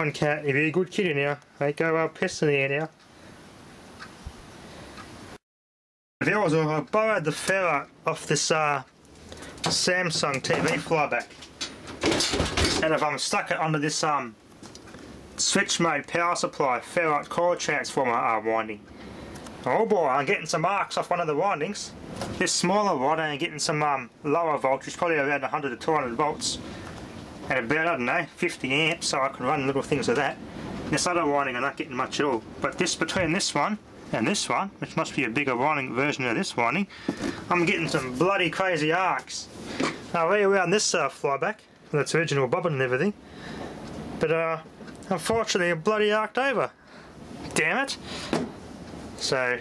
One cat, if you're a good kitty now, ain't go uh, piss in the air now. Viewers, I borrowed the ferrite off this uh, Samsung TV flyback. And if I'm stuck it under this um, switch mode power supply ferrite coil transformer uh, winding. Oh boy, I'm getting some arcs off one of the windings. This smaller rod and getting some um, lower voltage, probably around 100 to 200 volts. And about, I don't know, 50 amps, so I can run little things of that. This other winding I'm not getting much at all. But this between this one and this one, which must be a bigger winding version of this winding, I'm getting some bloody crazy arcs. Now way around this uh, flyback, with its original bobbin and everything. But uh, unfortunately, it bloody arced over. Damn it! So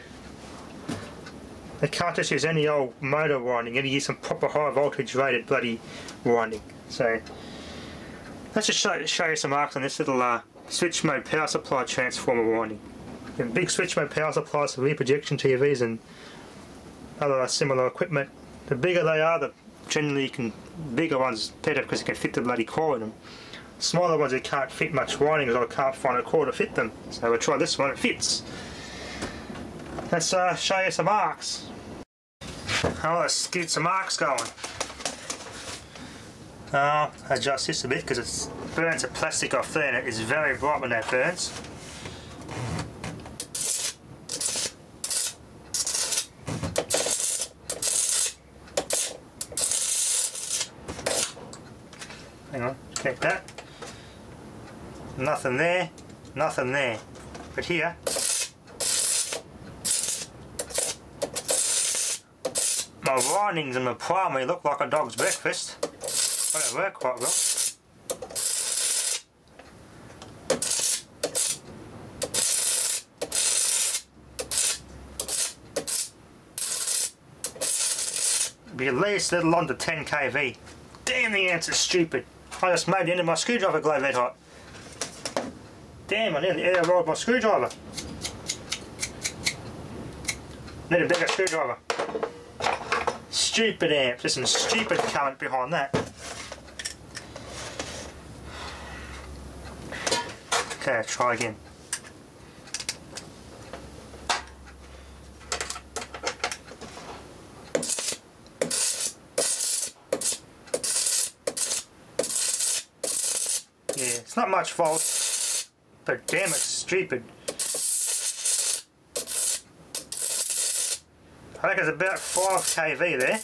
they can't just use any old motor winding, you gotta use some proper high voltage rated bloody winding. So let's just show, show you some marks on this little uh, switch mode power supply transformer winding. And big switch mode power supplies for rear projection TVs and other similar equipment. The bigger they are, the generally you can bigger ones better because you can fit the bloody core in them. Smaller ones you can't fit much winding because I can't find a core to fit them. So we'll try this one, it fits. Let's uh, show you some arcs. Oh, let's get some arcs going. Uh, adjust this a bit because it burns the plastic off there and it is very bright when that burns. Hang on, check that. Nothing there, nothing there. But here, my windings and my primary look like a dog's breakfast. Worked quite well. Be at least a little under 10 kV. Damn the amps are stupid. I just made the end of my screwdriver glow red hot. Damn, I nearly air rolled my screwdriver. Need a bigger screwdriver. Stupid amp, there's some stupid current behind that. Okay, try again. Yeah, it's not much fault, but damn it's stupid. I think it's about 5 kV there.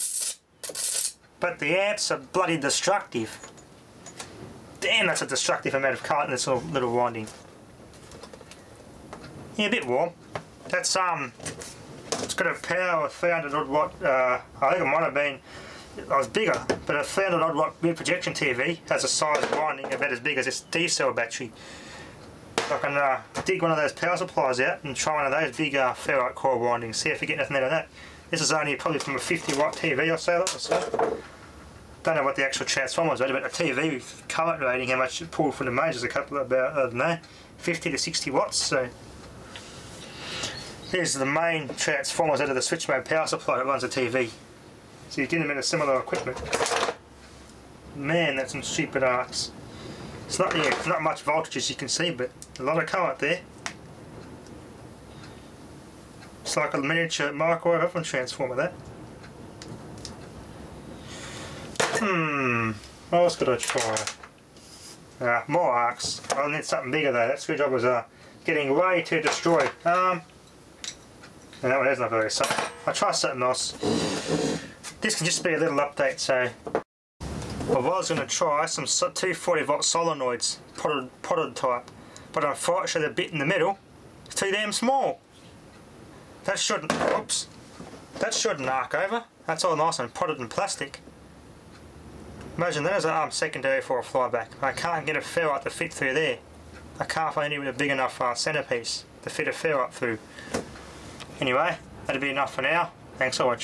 But the amps are bloody destructive. Damn, that's a destructive amount of current in this little, winding. Yeah, a bit warm. That's, um, it's got a power of 300 odd watt, uh, I think it might have been, it was bigger, but a 300 odd watt rear projection TV has a size winding about as big as this D-cell battery. I can uh, dig one of those power supplies out and try one of those big uh, ferrite core windings, see if we get nothing out of that. This is only probably from a 50 watt TV or so, so. Don't know what the actual transformer was, but the TV current rating, how much it pulled from the mains, is a couple of about, I don't know, 50 to 60 watts, so. Here's the main transformers out of the switch mode power supply that runs the TV. So you get them in a similar equipment. Man, that's some stupid arcs. It's not, yeah, not much voltage as you can see, but a lot of current there. It's like a miniature microwave oven transformer, that. Hmm, what else could I try? Ah, more arcs. I'll need something bigger though. That screwdriver's uh, getting way too destroyed. Um, and that one is not very soft. I'll try something else. This can just be a little update, so I was going to try some 240 volt solenoids, potted, potted type, but unfortunately the bit in the middle is too damn small. That shouldn't, oops, that shouldn't arc over. That's all nice and potted in plastic. Imagine there's an arm secondary for a flyback. I can't get a ferrite to fit through there. I can't find with a big enough uh, centerpiece to fit a ferrite through. Anyway, that'll be enough for now. Thanks for watching.